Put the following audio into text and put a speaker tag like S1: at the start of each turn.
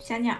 S1: 小鸟